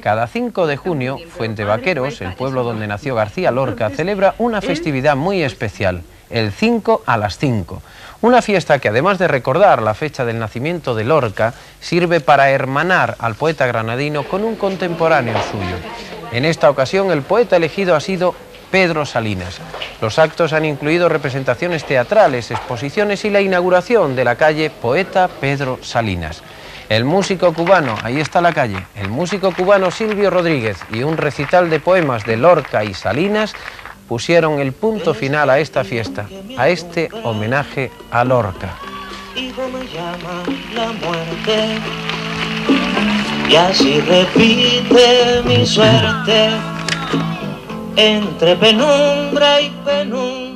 Cada 5 de junio, Fuente Vaqueros, el pueblo donde nació García Lorca, celebra una festividad muy especial, el 5 a las 5. Una fiesta que además de recordar la fecha del nacimiento de Lorca, sirve para hermanar al poeta granadino con un contemporáneo suyo. En esta ocasión el poeta elegido ha sido Pedro Salinas. Los actos han incluido representaciones teatrales, exposiciones y la inauguración de la calle Poeta Pedro Salinas. El músico cubano, ahí está la calle, el músico cubano Silvio Rodríguez y un recital de poemas de Lorca y Salinas pusieron el punto final a esta fiesta, a este homenaje a Lorca. y así repite mi suerte entre penumbra y penumbra.